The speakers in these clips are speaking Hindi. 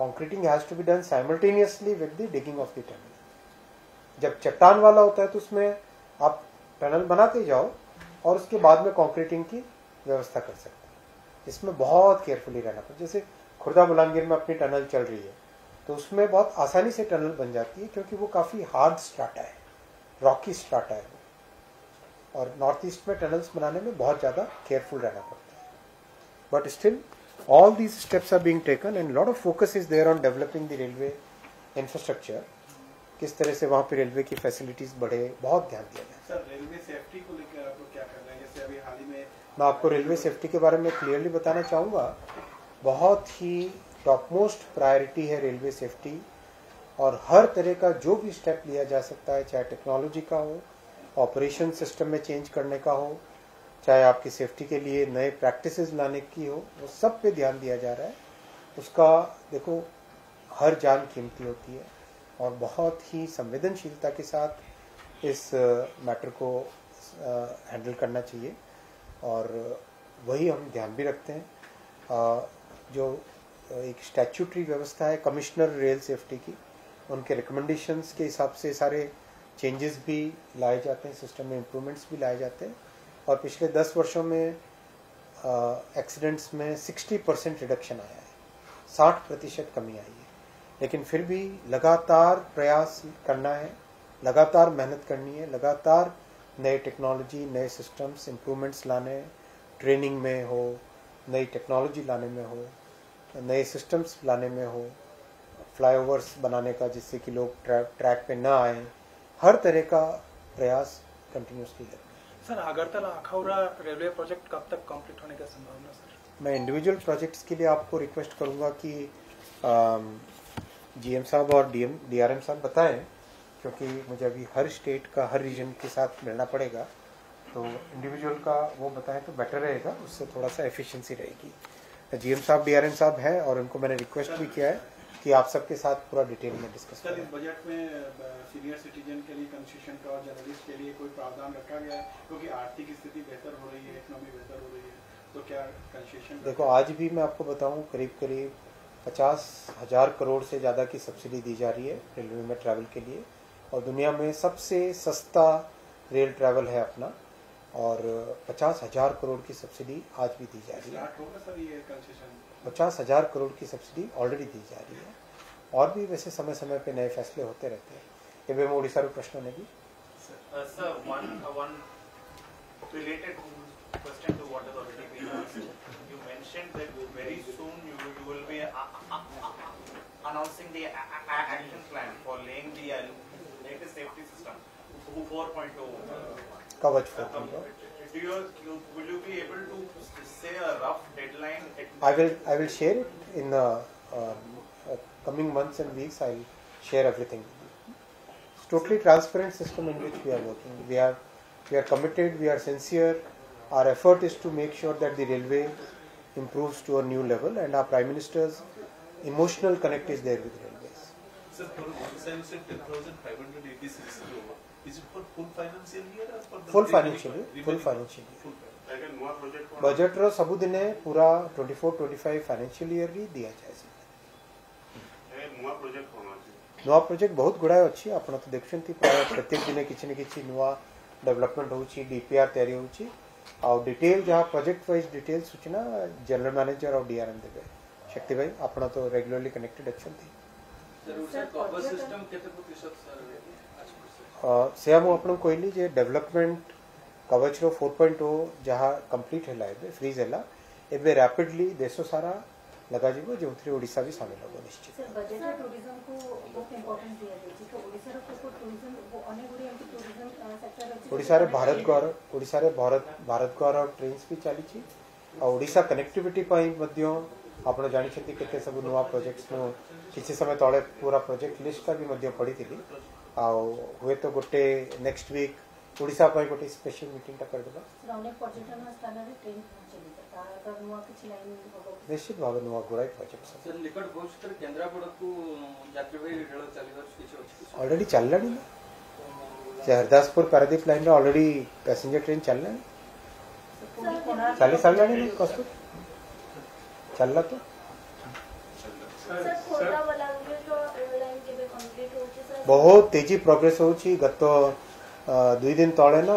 Concreting has to be done simultaneously with the digging of the tunnel जब चट्टान वाला होता है तो उसमें आप टनल बनाते जाओ और उसके बाद में कंक्रीटिंग की व्यवस्था कर सकते हैं। इसमें बहुत केयरफुली रहना पड़ता जैसे खुर्दा बुलानगिर में अपनी टनल चल रही है तो उसमें बहुत आसानी से टनल बन जाती है क्योंकि वो काफ़ी हार्ड स्ट्राटा है रॉकी स्ट्राटा है और नॉर्थ ईस्ट में टनल्स बनाने में बहुत ज़्यादा केयरफुल रहना पड़ता है। But still all these steps are being taken and lot of focus is there on developing the railway infrastructure. किस तरह से वहाँ पे रेलवे की फैसिलिटीज़ बढ़े बहुत ध्यान दिया जाए। सर रेलवे सेफ्टी को लेकर आप लोग क्या कर रहे हैं? जैसे अभी हाल ही में मैं आपको रेलवे सेफ्टी के बारे में क्लियरली बताना चाहूँगा। बहुत ही टॉप मोस्ट प्रायोरिटी है रेलवे सेफ्टी और हर तरह का जो भी स्टेप लिया जा सकता है चाहे टेक्नोलॉजी का हो ऑपरेशन सिस्टम में चेंज करने का हो चाहे आपकी सेफ्टी के लिए नए प्रैक्टिसेस लाने की हो, वो सब पे ध्यान दिया जा रहा है। उसका, देखो, हर जान कीमती होती है और बहुत ही संवेदनशीलता के साथ इस मैटर को हैंडल करना चाहिए और वही हम ध्यान भी रखते हैं। जो एक स्टैचूटरी व्यवस्था है कमिश्नर रेल सेफ्टी की, उनके रिकमेंडेशंस के हिसाब से सारे चेंजेस भी लाए जाते हैं सिस्टम में इम्प्रूवमेंट्स भी लाए जाते हैं। और पिछले दस वर्षों में एक्सीडेंट्स में 60 परसेंट रिडक्शन आया है। 60 प्रतिशत कमी आई है। लेकिन फिर भी लगातार प्रयास करना है, लगातार मेहनत करनी है, लगातार नए टेक्नोलॉजी नए सिस्टम्स इम्प्रूवमेंट्स लाने ट्रेनिंग में हो, नई टेक्नोलॉजी लाने में हो, नए सिस्टम्स लाने में हो फ्लाईओवर्स बनाने का जिससे कि लोग ट्रैक पे ना आए, हर तरह का प्रयास कंटिन्यूसली है sir, Agartala Akhaura railway project कब तक कंप्लीट होने की संभावना सर? मैं इंडिविजुअल प्रोजेक्ट्स के लिए आपको रिक्वेस्ट करूँगा कि जीएम साहब और डीएम डीआरएम साहब बताएँ, क्योंकि मुझे अभी हर स्टेट का, हर रीजन के साथ मिलना पड़ेगा। तो इंडिविजुअल का वो बताएँ तो बेटर रहेगा, उससे थोड़ा सा एफिशिएंसी रहेगी। जीएम साहब डीआरएम साहब हैं और उनको मैंने रिक्वेस्ट भी किया है। कि आप सबके साथ पूरा डिटेल में डिस्कस सर इस बजट में सीनियर सिटीजन के लिए कंसेशन का और जर्नलिस्ट के लिए कोई प्रावधान रखा गया है? क्योंकि आर्थिक स्थिति बेहतर हो रही है इकोनॉमी बेहतर हो रही है तो क्या कंसेशन देखो आज भी मैं आपको बताऊँ करीब करीब पचास हज़ार करोड़ से ज़्यादा की सब्सिडी दी जा रही है रेलवे में ट्रैवल के लिए और दुनिया में सबसे सस्ता रेल ट्रैवल है अपना और पचास हज़ार करोड़ की सब्सिडी आज भी दी जा रही है। पचास हज़ार करोड़ की सब्सिडी ऑलरेडी दी जा रही है और भी वैसे समय समय पे नए फैसले होते रहते हैं ये మేము ఒడిశారు ప్రశ్న అనేది sir one one related question to what has already been asked you mentioned that very soon you, you will be uh, uh, uh, announcing the action plan for laying the latest safety system 4.0 coverage 4.0 do you, you, will you be able to say a rough deadline? at- I will I will share it in the um, uh, coming months and weeks. I'll share everything. It's totally transparent system in which we are working. We are we are committed. We are sincere. Our effort is to make sure that the railway improves to a new level, and our prime minister's emotional connect is there with railways. Sir, for Odisha you said 10,586 crore. Is it for full financial year or for the Full remaining financial year, remaining- full financial year. Full financial. ବଜେଟ୍ର ସବୁଦିନେ ପୁରା twenty four twenty five financial ଇୟର୍ରେ ଦିଆଯାଏ ସେ। ନୂଆ ପ୍ରୋଜେକ୍ଟ ବହୁତ ଗୁଡ଼ାଏ ଅଛି ଆପଣ ତ ଦେଖୁଛନ୍ତି ପ୍ରାୟ ପ୍ରତ୍ୟେକ ଦିନେ କିଛି ନା କିଛି ନୂଆ ଡେଭଲପମେଣ୍ଟ ହେଉଛି ଡିପିଆର୍ ତିଆରି ହେଉଛି ଆଉ ଡିଟେଲ୍ ଯାହା ପ୍ରୋଜେକ୍ଟ ୱାଇଜ୍ ଡିଟେଲ୍ ସୂଚନା ଜେନେରାଲ ମ୍ୟାନେଜର ଆଉ ଡିଆର୍ଏମ୍ ଦେବେ ଶକ୍ତି ଭାଇ ଆପଣ ତ ରେଗୁଲାରଲି କନେକ୍ଟେଡ୍ ଅଛନ୍ତି સેવા હું આપણું કોઈની જે ડેવલપમેન્ટ કવચનો ફોર પોઈન્ટ ઓ જ્યાં કમ્પ્લીટ હેલા એવે ફ્રીઝ હેલા એવે રાપિડલી દેશો સારા લગાଯିବ ଯେଉଁଥିରେ ଓଡ଼ିଶା ବି ସାମିଲ ହେବ ନିଶ୍ଚିତ ଓଡ଼ିଶାରେ ଭାରତ ଗୌରବ ଓଡ଼ିଶାରେ ଭାରତ ଭାରତ ଗୌରବ ଟ୍ରେନ୍ସ ବି ଚାଲିଛି ଆଉ ଓଡ଼ିଶା କନେକ୍ଟିଭିଟି ପାଇଁ ମଧ୍ୟ ଆପଣ ଜାଣିଛନ୍ତି କେତେ ସବୁ ନୂଆ ପ୍ରୋଜେକ୍ଟସ୍ର କିଛି ସମୟ ତଳେ ପୁରା ପ୍ରୋଜେକ୍ଟ ଲିଷ୍ଟଟା ବି ମଧ୍ୟ ପଢ଼ିଥିଲି ଆଉ ହୁଏତ ଗୋଟେ ନେକ୍ସଟ ୱିକ୍ ଓଡ଼ିଶା ପାଇଁ ଗୋଟେ ସ୍ପେଶାଲ ମିଟିଂଟା କରିଦେବା ନିଶ୍ଚିତ ଭାବେ ନୂଆ ଗୁଡ଼ାଏ ପ୍ରୋଜେକ୍ଟ ଅଲରେଡ଼ି ଚାଲିଲାଣି ନା ସେ ହରିଦାସପୁର ପାରାଦୀପ ଲାଇନ୍ରେ ଅଲରେଡ଼ି ପ୍ୟାସେଞ୍ଜର ଟ୍ରେନ୍ ଚାଲିଲାଣି ଚାଲି ସାରିଲାଣି କଷ୍ଟ ଚାଲିଲା ତ ବହୁତ ତେଜି ପ୍ରୋଗ୍ରେସ୍ ହେଉଛି ଗତ ଦୁଇ ଦିନ ତଳେ ନା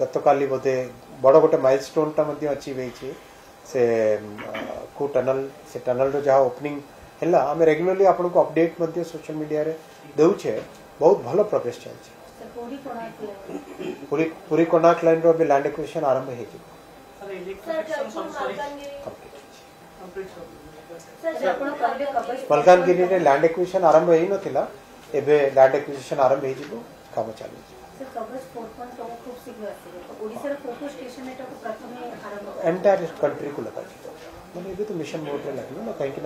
ଗତକାଲି ବୋଧେ ବଡ଼ ଗୋଟେ ମାଇଲ୍ ଷ୍ଟୋନ୍ଟା ମଧ୍ୟ ଅଚିଭ୍ ହେଇଛି ସେ କୋଉ ଟନେଲ୍ ସେ ଟନେଲ୍ର ଯାହା ଓପନିଂ ହେଲା ଆମେ ରେଗୁଲାରଲି ଆପଣଙ୍କୁ ଅପଡେଟ୍ ମଧ୍ୟ ସୋସିଆଲ ମିଡ଼ିଆରେ ଦେଉଛେ ବହୁତ ଭଲ ପ୍ରୋଗ୍ରେସ୍ ଚାଲିଛି ପୁରୀ ପୁରୀ କୋଣାର୍କ ଲାଇନ୍ର ଏବେ ଲ୍ୟାଣ୍ଡ ଏକ୍ୱିଜିସନ୍ ଆରମ୍ଭ ହେଇଯିବ बलगान गिरी लैंड एक्विजिशन आरंभ हो न एबे लैंड एक्विजिशन आरंभ हो एंटायर कंट्री को लगा मतलब तो मिशन मोड रे लगलो ना कहीं कि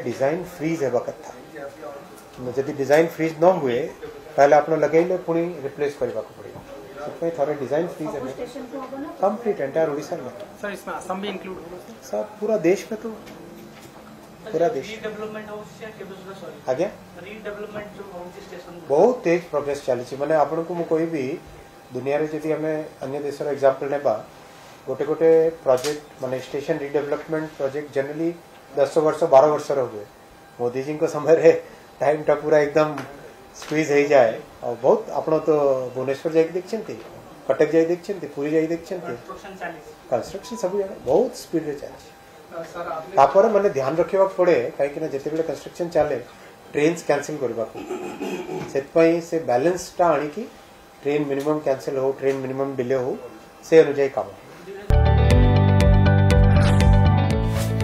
डिज़ाइन फ्रीज है वक्त था डिज़ाइन फ्रीज ना हुए पहले आपनो लगेले पुनी रिप्लेस करबा पड़ेगा इतने थोड़े डिज़ाइन फ्रीज है कंप्लीट एंटायर उड़ीसा में। सर इसमें असम भी इंक्लूड सर पूरा देश में तो। पूरा देश। आज्ञा बहुत तेज प्रोग्रेस चलिए मैंने आपको मुझे कह दुनिया जदि आम अन्य देश एक्जामपल ने गोटे गोटे प्रोजेक्ट मान स्टेशन रिडेवलपमेंट प्रोजेक्ट जेनेली दस वर्ष बार वर्ष हुए मोदीजी समय टाइम टा पूरा एकदम स्क्वीज हो जाए और बहुत अपनो तो भुवनेश्वर जाए देखते कटक जाए देखते पूरी जाए देखते कन्स्ट्रक्शन सब जगह बहुत स्पीड चलता मैंने ध्यान रखा पड़े कहीं जिते बड़े कन्स्ट्रक्शन चले ट्रेन क्यासल करने से बैलेन्सटा आ ट्रेन मिनिमम कैंसिल हो ट्रेन मिनिमम डिले हो से अनुजाई काम